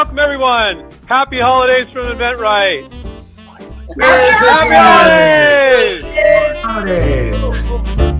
welcome everyone. Happy holidays from Eventbrite. Happy Happy holidays! holidays!